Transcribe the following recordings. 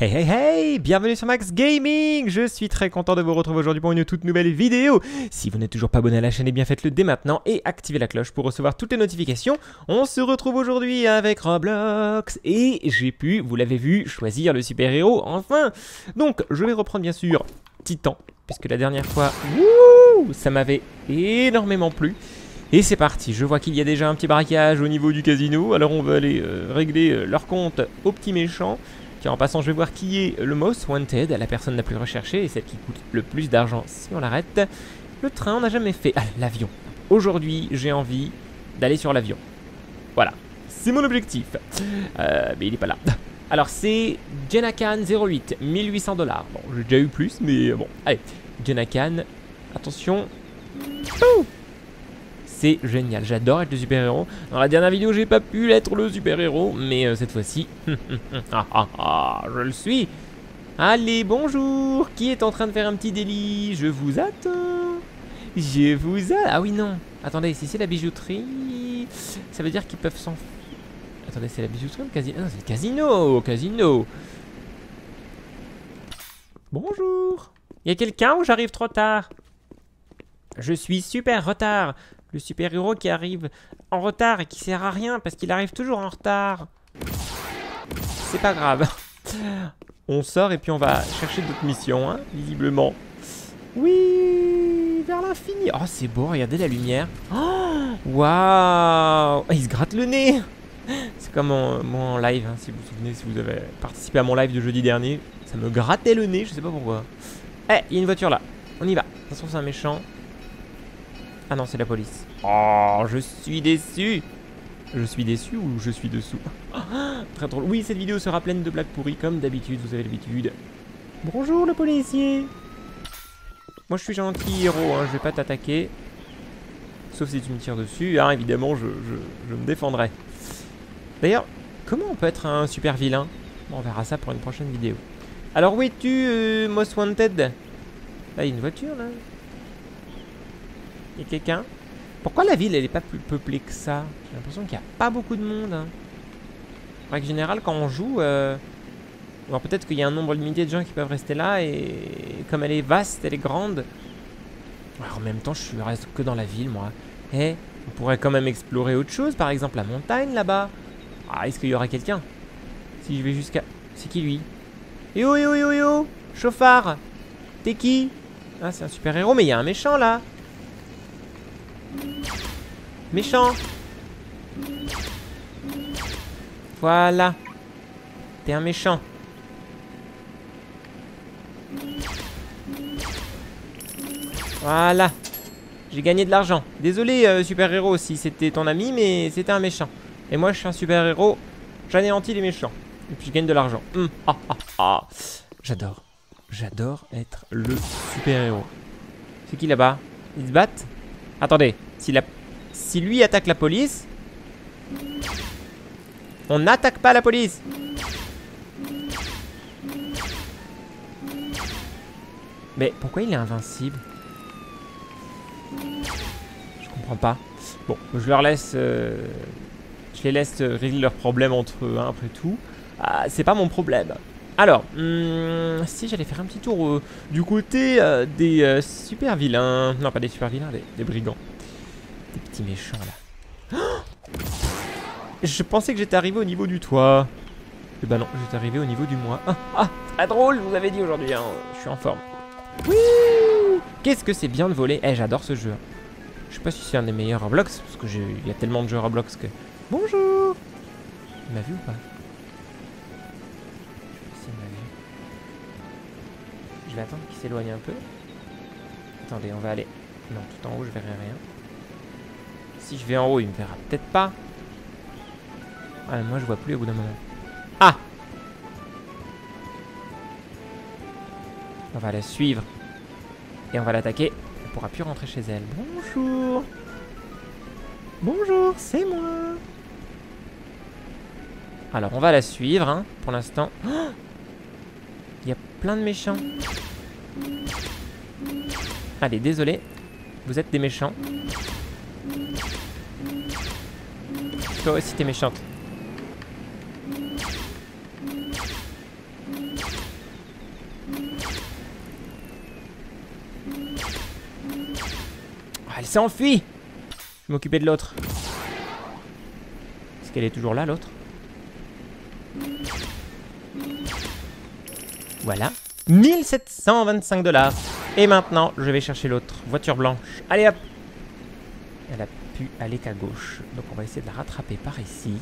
Hey hey hey Bienvenue sur Max Gaming Je suis très content de vous retrouver aujourd'hui pour une toute nouvelle vidéo. Si vous n'êtes toujours pas abonné à la chaîne, eh bien faites-le dès maintenant et activez la cloche pour recevoir toutes les notifications. On se retrouve aujourd'hui avec Roblox et j'ai pu, vous l'avez vu, choisir le super-héros enfin Donc je vais reprendre bien sûr Titan, puisque la dernière fois, ça m'avait énormément plu. Et c'est parti, je vois qu'il y a déjà un petit braquage au niveau du casino, alors on va aller euh, régler euh, leur compte au petit méchant. Tiens, en passant, je vais voir qui est le most wanted, la personne la plus recherchée et celle qui coûte le plus d'argent si on l'arrête. Le train, on n'a jamais fait. Ah, l'avion. Aujourd'hui, j'ai envie d'aller sur l'avion. Voilà, c'est mon objectif. Euh, mais il n'est pas là. Alors, c'est Jenakan 08, 1800 dollars. Bon, j'ai déjà eu plus, mais bon. Allez, Jenakan, attention. Ouh c'est génial. J'adore être le super-héros. Dans la dernière vidéo, j'ai pas pu être le super-héros, mais euh, cette fois-ci, ah, ah, ah, je le suis. Allez, bonjour. Qui est en train de faire un petit délit? Je vous attends. Je vous attends. Ah oui, non. Attendez, si c'est la bijouterie, ça veut dire qu'ils peuvent s'en... Attendez, c'est la bijouterie ou le casino? Non, c'est le casino. Casino. Bonjour. Y a quelqu'un ou j'arrive trop tard? Je suis super retard le super-héros qui arrive en retard et qui sert à rien parce qu'il arrive toujours en retard. C'est pas grave. On sort et puis on va chercher d'autres missions, hein, visiblement. Oui, vers l'infini. Oh, c'est beau, regardez la lumière. Oh, waouh Il se gratte le nez C'est comme mon, live, hein, si vous vous souvenez, si vous avez participé à mon live de jeudi dernier. Ça me grattait le nez, je sais pas pourquoi. Eh, il y a une voiture là. On y va. Attention, c'est un méchant. Ah non, c'est la police. Oh, je suis déçu. Je suis déçu ou je suis dessous? Très drôle. Oui, cette vidéo sera pleine de blagues pourries comme d'habitude, vous avez l'habitude. Bonjour le policier. Moi je suis gentil héros, hein, je vais pas t'attaquer. Sauf si tu me tires dessus, hein, évidemment je, me défendrai. D'ailleurs, comment on peut être un super vilain? On verra ça pour une prochaine vidéo. Alors où es-tu, euh, Most Wanted? Là, il y a une voiture là. Il quelqu'un Pourquoi la ville, elle est pas plus peuplée que ça? J'ai l'impression qu'il n'y a pas beaucoup de monde. Hein. En règle générale, quand on joue... Euh... Alors peut-être qu'il y a un nombre limité de gens qui peuvent rester là et comme elle est vaste, elle est grande. En même temps, je reste que dans la ville, moi. Eh, on pourrait quand même explorer autre chose, par exemple la montagne là-bas. Ah, est-ce qu'il y aura quelqu'un? Si je vais jusqu'à... C'est qui lui? Eh oh, eh oh, eh oh, eh oh Chauffard T'es qui? Ah, c'est un super-héros, mais il y a un méchant là Méchant Voilà. T'es un méchant. Voilà. J'ai gagné de l'argent. Désolé, euh, super-héros, si c'était ton ami, mais c'était un méchant. Et moi, je suis un super-héros. J'anéantis les méchants. Et puis, je gagne de l'argent. Ah, ah, ah. J'adore. J'adore être le super-héros. C'est qui là-bas? Ils se battent? Attendez. Si, la... si lui attaque la police... On n'attaque pas la police Mais pourquoi il est invincible? Je comprends pas. Bon, je leur laisse... Euh, je les laisse régler leurs problèmes entre eux, hein, après tout. Ah, c'est pas mon problème. Alors, hmm, si j'allais faire un petit tour euh, du côté euh, des super vilains... Non, pas des super vilains, des brigands. Méchants là. je pensais que j'étais arrivé au niveau du toit. Et eh bah ben non, j'étais arrivé au niveau du mois. Ah, ah, très drôle, je vous avais dit aujourd'hui, hein. je suis en forme. Oui Qu'est-ce que c'est bien de voler Eh, j'adore ce jeu. Je sais pas si c'est un des meilleurs Roblox, parce que il y a tellement de jeux Roblox que... Bonjour Il m'a vu ou pas il m'a vu. Je vais attendre qu'il s'éloigne un peu. Attendez, on va aller... Non, tout en haut, je verrai rien. Si je vais en haut, il me verra peut-être pas. Ah, moi, je vois plus au bout d'un moment. Ah On va la suivre. Et on va l'attaquer. Elle pourra plus rentrer chez elle. Bonjour Bonjour, c'est moi Alors, on va la suivre, hein, pour l'instant. Il y a plein de méchants. Allez, désolé. Vous êtes des méchants. Toi aussi t'es méchante. Ah, elle s'est enfuie Je m'occuper de l'autre. Est-ce qu'elle est toujours là, l'autre? Voilà. 1725 dollars. Et maintenant, je vais chercher l'autre. Voiture blanche. Allez hop Elle a pu aller qu'à gauche. Donc on va essayer de la rattraper par ici.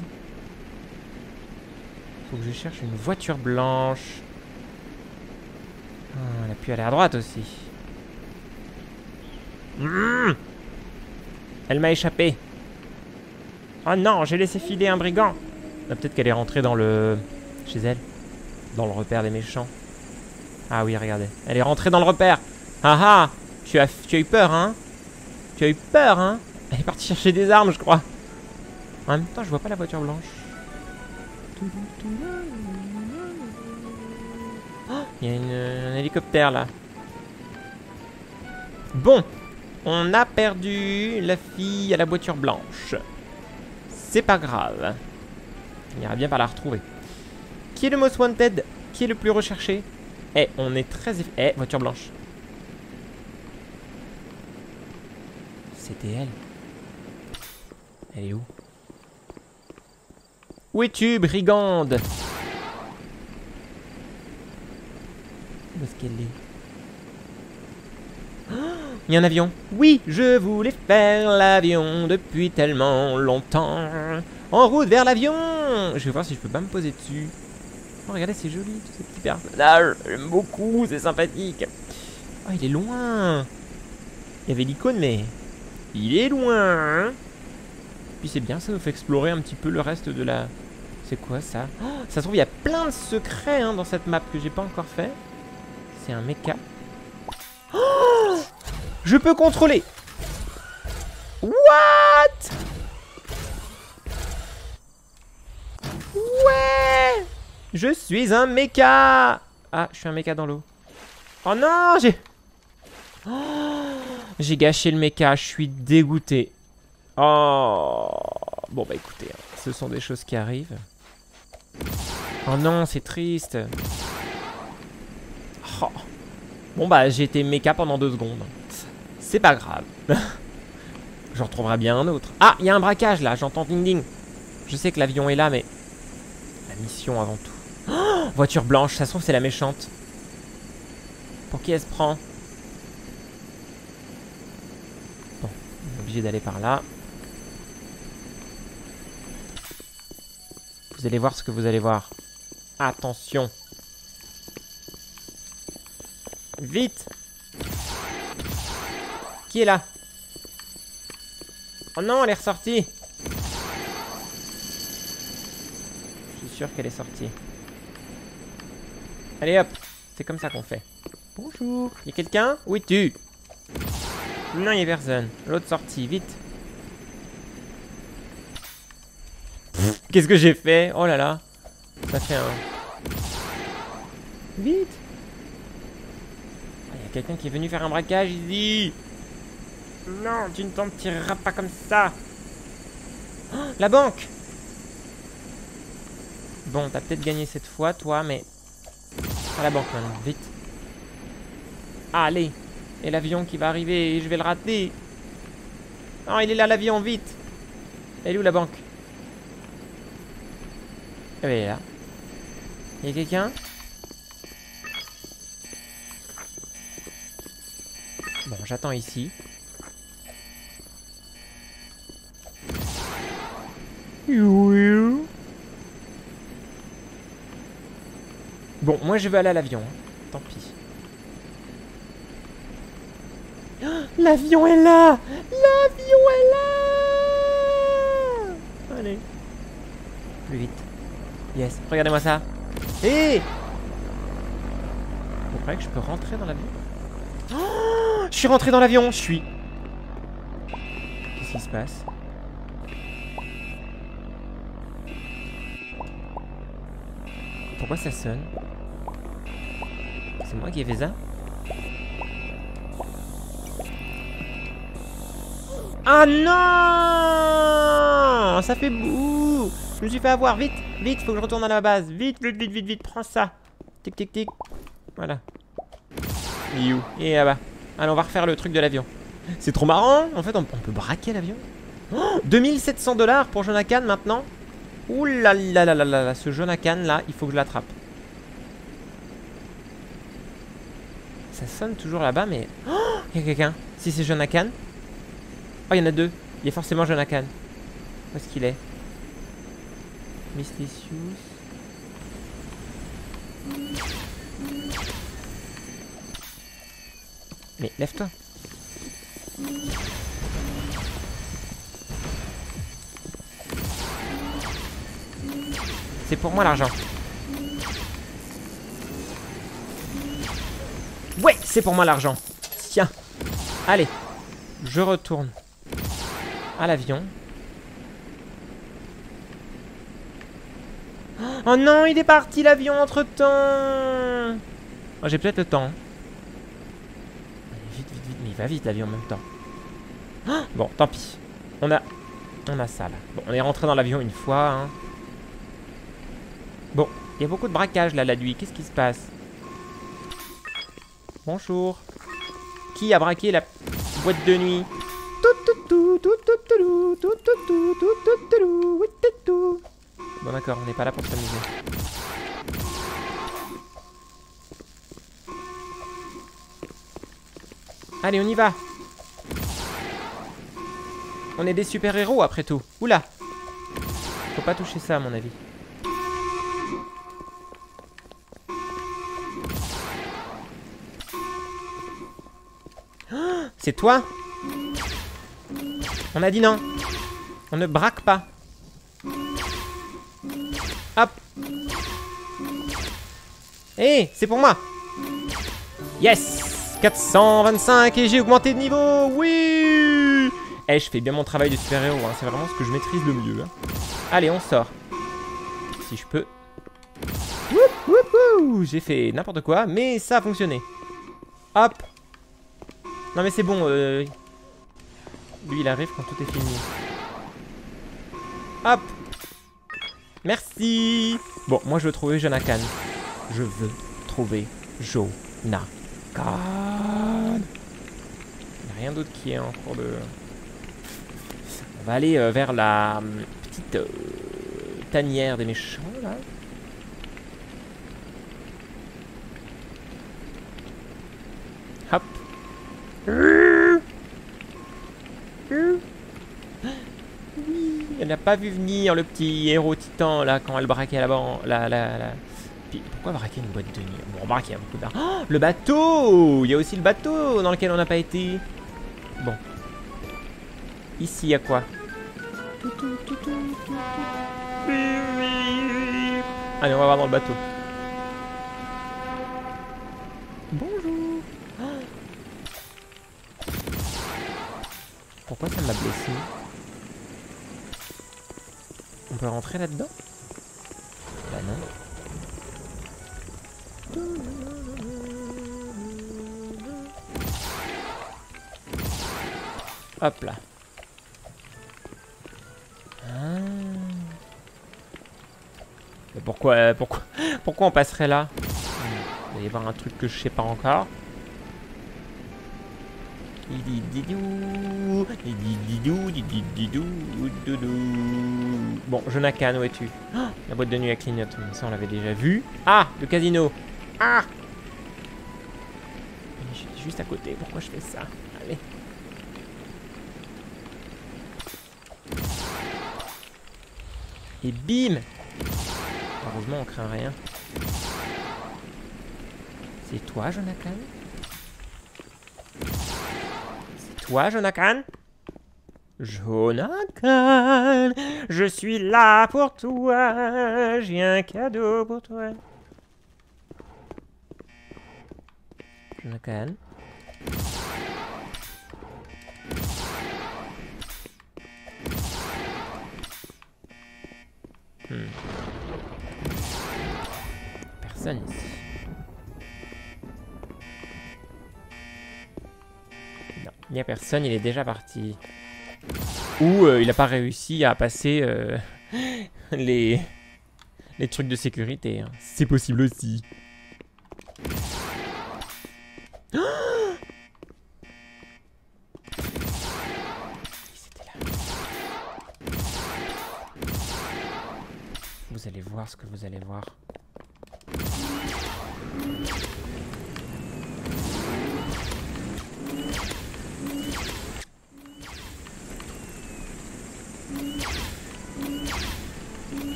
Faut que je cherche une voiture blanche. Ah, elle a pu aller à droite aussi. Mmh. Elle m'a échappé. Oh non, j'ai laissé filer un brigand. Ah, Peut-être qu'elle est rentrée dans le... Chez elle. Dans le repère des méchants. Ah oui, regardez. Elle est rentrée dans le repère. Ah ah tu as eu peur, hein? Tu as eu peur, hein? Partie chercher des armes, je crois. En même temps, je vois pas la voiture blanche. Oh, Il y a un hélicoptère, là. Bon. On a perdu la fille à la voiture blanche. C'est pas grave. On ira bien par la retrouver. Qui est le most wanted? Qui est le plus recherché? Eh, on est très... Eh, voiture blanche. C'était elle. Elle est où Où es-tu, brigande Où est-ce qu'elle est Oh, Il y a un avion. Oui, je voulais faire l'avion depuis tellement longtemps. En route vers l'avion Je vais voir si je peux pas me poser dessus. Oh, regardez, c'est joli, tous ces petits personnages. J'aime beaucoup, c'est sympathique. Oh, il est loin. Il y avait l'icône, mais il est loin. C'est bien, ça nous fait explorer un petit peu le reste de la... C'est quoi ça? Oh, Ça se trouve, il y a plein de secrets hein, dans cette map que j'ai pas encore fait. C'est un mecha. Oh Je peux contrôler. What Ouais Je suis un mecha Ah, je suis un mecha dans l'eau. Oh non, j'ai... Oh, j'ai gâché le mecha, je suis dégoûté. Oh Bon bah écoutez, hein, ce sont des choses qui arrivent. Oh non, c'est triste. Oh. Bon bah j'ai été mecha pendant deux secondes. C'est pas grave. J'en retrouverai bien un autre. Ah, il y a un braquage là, j'entends ding ding. Je sais que l'avion est là, mais... La mission avant tout. Oh, voiture blanche, ça se trouve c'est la méchante. Pour qui elle se prend? Bon, on est obligé d'aller par là. Vous allez voir ce que vous allez voir. Attention. Vite Qui est là? Oh non, elle est ressortie Je suis sûr qu'elle est sortie. Allez hop C'est comme ça qu'on fait. Bonjour Y'a quelqu'un? Où es-tu? Non, y'a personne. L'autre sortie, vite Qu'est-ce que j'ai fait? Oh là là. Ça fait un... Vite. Il y a quelqu'un qui est venu faire un braquage ici. Non, tu ne t'en tireras pas comme ça. Oh, La banque. Bon, t'as peut-être gagné cette fois, toi, mais... À la banque maintenant, vite. Allez. Et l'avion qui va arriver, je vais le rater. Non, il est là l'avion, vite. Elle est où la banque? Il y a quelqu'un? Bon, j'attends ici. Bon, moi je vais aller à l'avion. hein. Tant pis. L'avion est là L'avion est là Allez. Plus vite. Yes, regardez-moi ça. Hé Vous croyez que je peux rentrer dans l'avion? Oh Je suis rentré dans l'avion, je suis. Qu'est-ce qui se passe? Pourquoi ça sonne? C'est moi qui ai fait ça? Ah non! Ça fait bouh Je me suis fait avoir, vite Vite, faut que je retourne à la base Vite, vite, vite, vite, vite, prends ça Tic tic tic. Voilà. Il est où? Il est là-bas. Allez, on va refaire le truc de l'avion. C'est trop marrant. En fait, on, on peut braquer l'avion. Oh, 2700 dollars pour Jonathan maintenant. Ouh là là là là là là. Ce Jonathan là, il faut que je l'attrape. Ça sonne toujours là-bas, mais... Oh, il y a quelqu'un. Si c'est Jonathan. Oh, il y en a deux. Il est forcément Jonathan. Où est-ce qu'il est, Mysticius. Mais lève-toi. C'est pour moi l'argent. Ouais, c'est pour moi l'argent. Tiens. Allez. Je retourne à l'avion. Oh non, il est parti l'avion entre temps. Oh, J'ai peut-être le temps. Vite, vite, vite. Mais il va vite l'avion en même temps. Oh, bon, tant pis. On a, on a ça là. Bon, on est rentré dans l'avion une fois. Hein. Bon, il y a beaucoup de braquage là la nuit. Qu'est-ce qui se passe Bonjour. Qui a braqué la boîte de nuit Bon d'accord, on n'est pas là pour s'amuser. Allez, on y va On est des super-héros après tout. Oula Faut pas toucher ça à mon avis. C'est toi? On a dit non. On ne braque pas. Hé, c'est pour moi. Yes 425 et j'ai augmenté de niveau. Oui Eh, je fais bien mon travail de super-héros. Hein. C'est vraiment ce que je maîtrise le mieux. Hein. Allez, on sort. Si je peux. J'ai fait n'importe quoi, mais ça a fonctionné. Hop non mais c'est bon, euh... lui il arrive quand tout est fini. Hop Merci Bon, moi je veux trouver Jonakan. Je veux trouver Jonakan. Il n'y a rien d'autre qui est en cours de... On va aller euh, vers la euh, petite euh, tanière des méchants là. Hop oui, elle n'a pas vu venir le petit héros titan là quand elle braquait là-bas. La, la, la... pourquoi braquer une boîte de nuit on braque, il y a beaucoup d'argent. Oh, le bateau Il y a aussi le bateau dans lequel on n'a pas été. Bon. Ici, il y a quoi Allez, on va voir dans le bateau. Bonjour. Pourquoi ça m'a blessé On peut rentrer là-dedans? Hop là. Ah. Pourquoi, pourquoi, pourquoi on passerait là? Il va y avoir un truc que je sais pas encore. Bon, Jonathan, où es-tu? La boîte de nuit à clignote, ça on l'avait déjà vu. Ah, le casino Ah juste à côté, pourquoi je fais ça? Allez. Et bim Heureusement, on craint rien. C'est toi, Jonathan? Toi, Jonathan? Jonathan, je suis là pour toi, j'ai un cadeau pour toi. Jonathan? Personne ici. Il n'y a personne, il est déjà parti. Ou euh, il n'a pas réussi à passer euh, les... les trucs de sécurité. Hein. C'est possible aussi. C'était là. Vous allez voir que vous allez voir.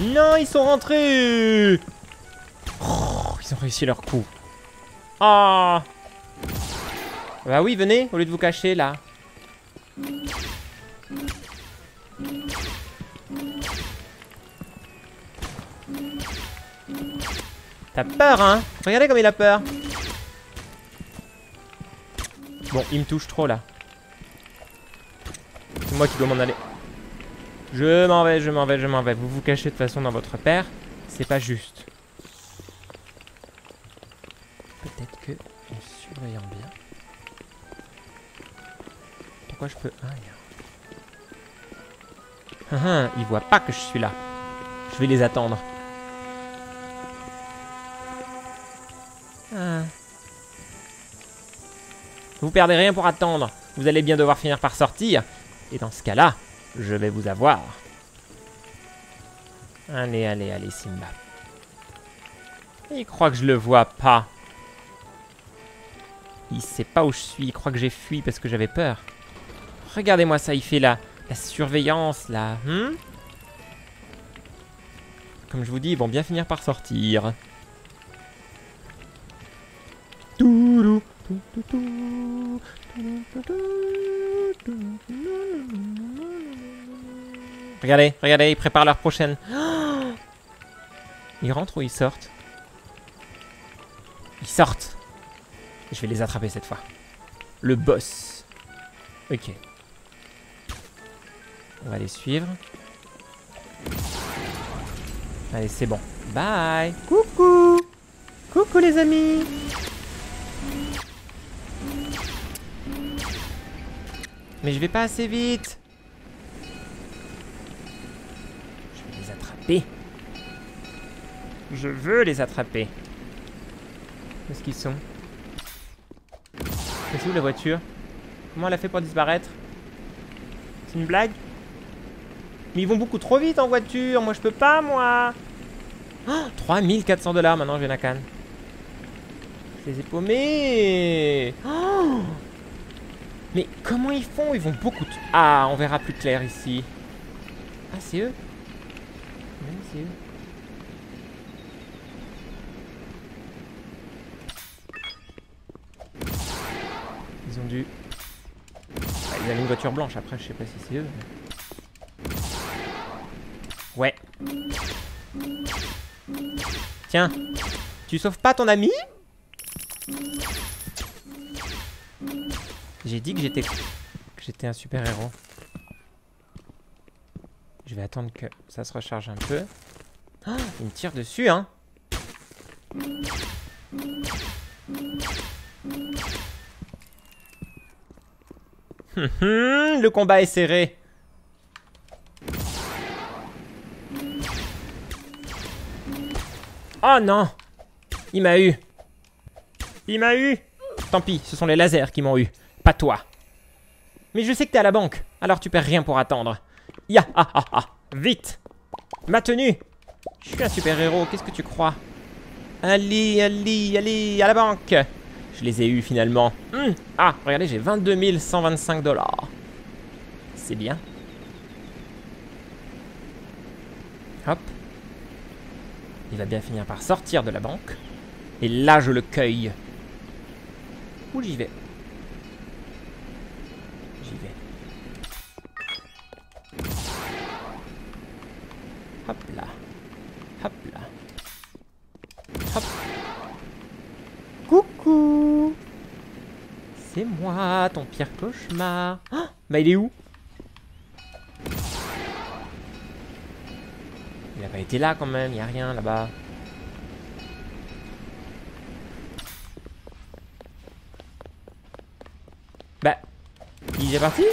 Non, ils sont rentrés oh, Ils ont réussi leur coup. Ah Bah oui, venez, au lieu de vous cacher, là. T'as peur, hein Regardez comme il a peur. Bon, il me touche trop, là. C'est moi qui dois m'en aller. Je m'en vais, je m'en vais, je m'en vais. Vous vous cachez de toute façon dans votre père. C'est pas juste. Peut-être que, en surveillant bien... Pourquoi je peux... Ah, il... Ah, ah, ils voient pas que je suis là. Je vais les attendre. Vous perdez rien pour attendre. Vous allez bien devoir finir par sortir. Et dans ce cas-là, je vais vous avoir. Allez, allez, allez, Simba. Il croit que je le vois pas. Il sait pas où je suis. Il croit que j'ai fui parce que j'avais peur. Regardez-moi ça, il fait la, la surveillance, là. Hmm Comme je vous dis, ils vont bien finir par sortir. Regardez, regardez, ils préparent leur prochaine. Ils rentrent ou ils sortent? Ils sortent. Je vais les attraper cette fois. Le boss. Ok. On va les suivre. Allez, c'est bon. Bye. Coucou. Coucou les amis. Mais je vais pas assez vite. Je veux les attraper. Où est-ce qu'ils sont? C'est où la voiture? Comment elle a fait pour disparaître? C'est une blague? Mais ils vont beaucoup trop vite en voiture. Moi, je peux pas, moi. 3400 dollars maintenant, canne. Je les ai paumés. Mais comment ils font? Ils vont beaucoup... Ah, on verra plus clair ici. Ah, c'est eux ils ont dû... Ah, ils avaient une voiture blanche, après je sais pas si c'est eux. Ouais. Tiens, tu sauves pas ton ami? J'ai dit que j'étais que j'étais un super héros. Je vais attendre que ça se recharge un peu. Oh, il me tire dessus, hein Le combat est serré. Oh non Il m'a eu. Il m'a eu. Tant pis, ce sont les lasers qui m'ont eu. Pas toi. Mais je sais que t'es à la banque, alors tu perds rien pour attendre. Ya ah ah ah Vite Ma tenue Je suis un super-héros, qu'est-ce que tu crois? Allez, allez, allez, à la banque Je les ai eus finalement. Hum. Ah, regardez, j'ai 22 125 dollars. C'est bien. Hop. Il va bien finir par sortir de la banque. Et là, je le cueille. Où j'y vais Hop là. Hop là. Hop. Coucou C'est moi, ton pire cauchemar. Ah bah il est où? Il a pas été là quand même, il a rien là-bas. Bah, il est parti?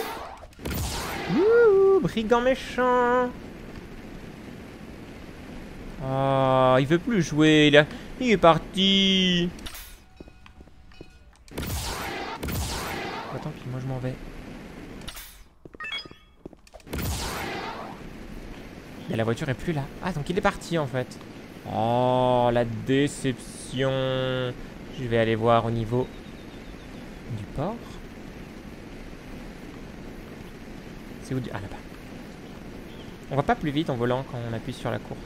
Ouh, brigand méchant Oh, il veut plus jouer. Il est parti. Mais la voiture est plus là. Ah, donc il est parti en fait. Oh, la déception. Je vais aller voir au niveau du port. C'est où du... Ah, là-bas. On va pas plus vite en volant quand on appuie sur la course.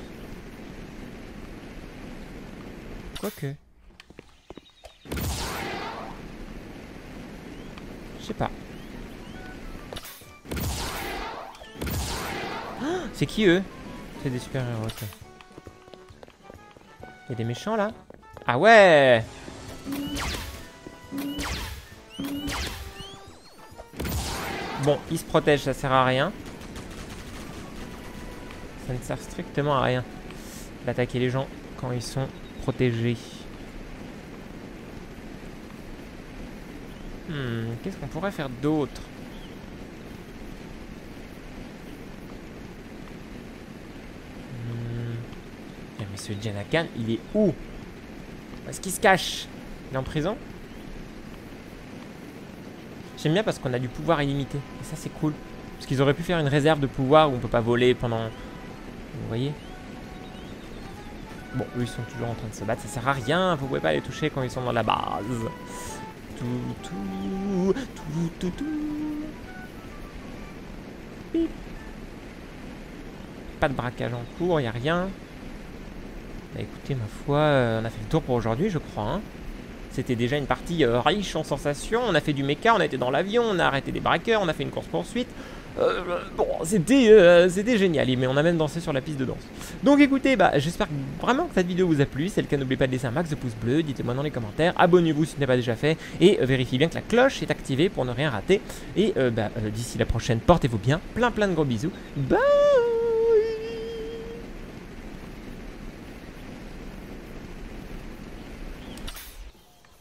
Quoique. Je sais pas. C'est qui eux? C'est des super-héros. Il y a des méchants là? Ah ouais Bon, ils se protègent, ça sert à rien. Ça ne sert strictement à rien d'attaquer les gens quand ils sont protégés. Hmm, qu'est-ce qu'on pourrait faire d'autre hmm. eh, Mais ce Janakan, il est où? Est-ce qu'il se cache Il est en prison? J'aime bien parce qu'on a du pouvoir illimité. Et ça, c'est cool. Parce qu'ils auraient pu faire une réserve de pouvoir où on peut pas voler pendant... Vous voyez? Bon, eux, ils sont toujours en train de se battre. Ça sert à rien. Vous pouvez pas les toucher quand ils sont dans la base. Tout, tout, tout, tout, tout. Pas de braquage en cours, il a rien. Bah écoutez, ma foi, euh, on a fait le tour pour aujourd'hui, je crois. Hein. C'était déjà une partie euh, riche en sensations. On a fait du méca, on a été dans l'avion, on a arrêté des braqueurs, on a fait une course-poursuite. Euh, bon, c'était génial, mais on a même dansé sur la piste de danse. Donc écoutez, bah, j'espère vraiment que cette vidéo vous a plu. C'est le cas, n'oubliez pas de laisser un max de pouces bleus, dites-moi dans les commentaires, abonnez-vous si ce n'est pas déjà fait, et vérifiez bien que la cloche est activée pour ne rien rater. Et bah, d'ici la prochaine, portez-vous bien, plein plein de gros bisous. Bye